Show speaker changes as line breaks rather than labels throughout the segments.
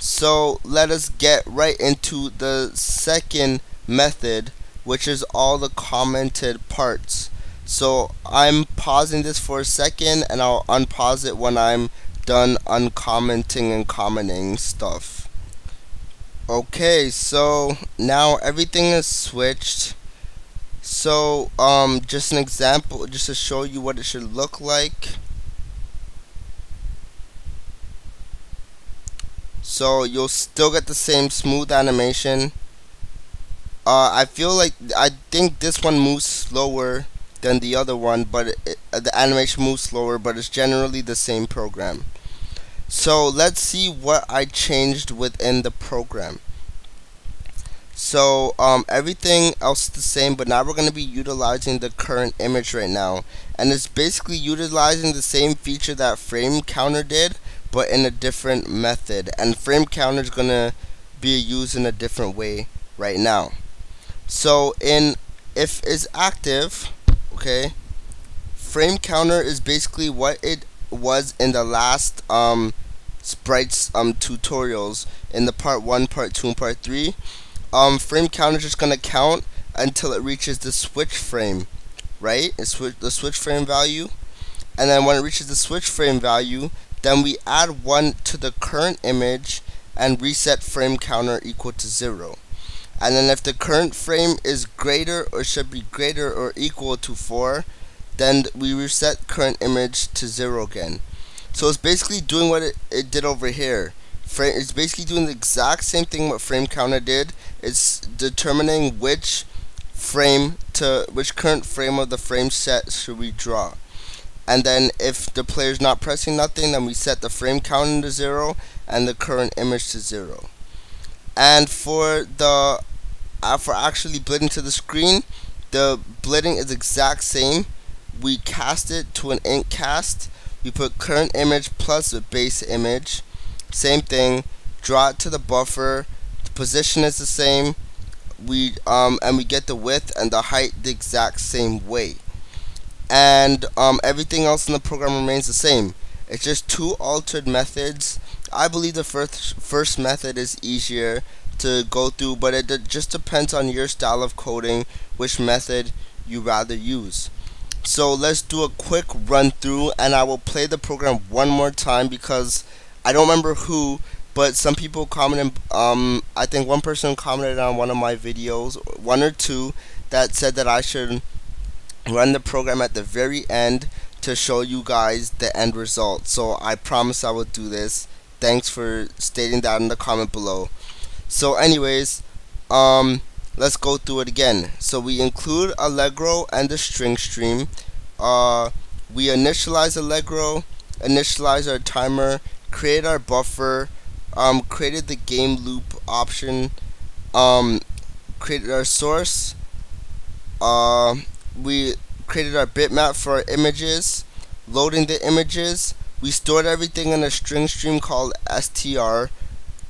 so let us get right into the second method which is all the commented parts. So I'm pausing this for a second and I'll unpause it when I'm done uncommenting and commenting stuff. Okay so now everything is switched. So um just an example just to show you what it should look like so you'll still get the same smooth animation. Uh, I feel like I think this one moves slower than the other one but it, it, the animation moves slower but it's generally the same program. So let's see what I changed within the program. So um, everything else is the same but now we're going to be utilizing the current image right now. And it's basically utilizing the same feature that frame counter did but in a different method. And frame counter is gonna be used in a different way right now. So in if is active okay frame counter is basically what it was in the last um, sprites um, tutorials in the part 1 part 2 and part 3 um, frame counter is just gonna count until it reaches the switch frame right? It's the switch frame value. And then when it reaches the switch frame value then we add 1 to the current image and reset frame counter equal to 0. And then if the current frame is greater or should be greater or equal to 4, then we reset current image to 0 again. So it's basically doing what it, it did over here. It's basically doing the exact same thing what frame counter did. It's determining which frame to which current frame of the frame set should we draw and then if the player is not pressing nothing then we set the frame count to zero and the current image to zero. And for the uh, for actually blitting to the screen the blitting is exact same. We cast it to an int cast. We put current image plus the base image. Same thing. Draw it to the buffer. The position is the same. We um and we get the width and the height the exact same way and um, everything else in the program remains the same. It's just two altered methods. I believe the first first method is easier to go through, but it just depends on your style of coding, which method you rather use. So let's do a quick run through, and I will play the program one more time because I don't remember who, but some people commented. Um, I think one person commented on one of my videos, one or two, that said that I should run the program at the very end to show you guys the end result. So I promise I will do this. Thanks for stating that in the comment below. So anyways um let's go through it again. So we include Allegro and the string stream. Uh, we initialize Allegro initialize our timer create our buffer um, created the game loop option um, created our source uh, we created our bitmap for our images, loading the images. We stored everything in a string stream called str,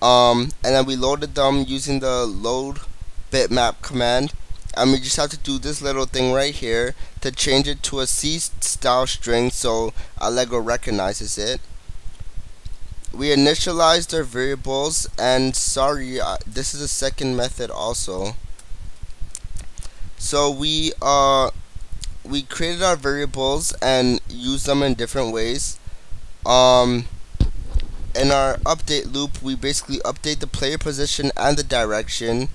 um, and then we loaded them using the load bitmap command. And we just have to do this little thing right here to change it to a C style string so Allegro recognizes it. We initialized our variables and sorry, uh, this is a second method also. So we uh we created our variables and used them in different ways. Um, in our update loop, we basically update the player position and the direction.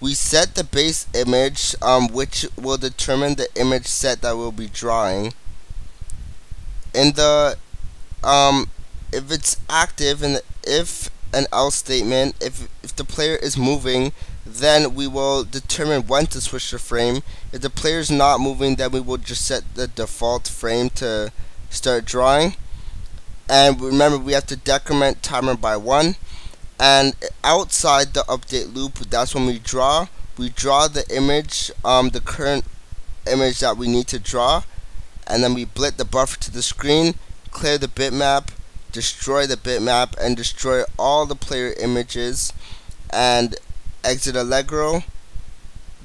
We set the base image, um, which will determine the image set that we'll be drawing. In the, um, if it's active, in the if and else statement, if if the player is moving, then we will determine when to switch the frame. If the player is not moving, then we will just set the default frame to start drawing. And remember, we have to decrement timer by one. And outside the update loop, that's when we draw. We draw the image, um, the current image that we need to draw. And then we blit the buffer to the screen, clear the bitmap, destroy the bitmap, and destroy all the player images. And exit Allegro,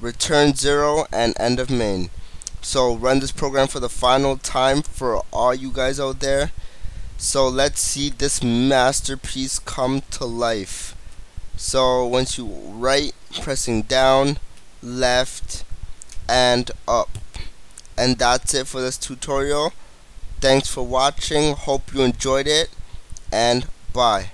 return 0, and end of main. So run this program for the final time for all you guys out there. so let's see this masterpiece come to life. So once you right pressing down left and up. And that's it for this tutorial. Thanks for watching. Hope you enjoyed it. And bye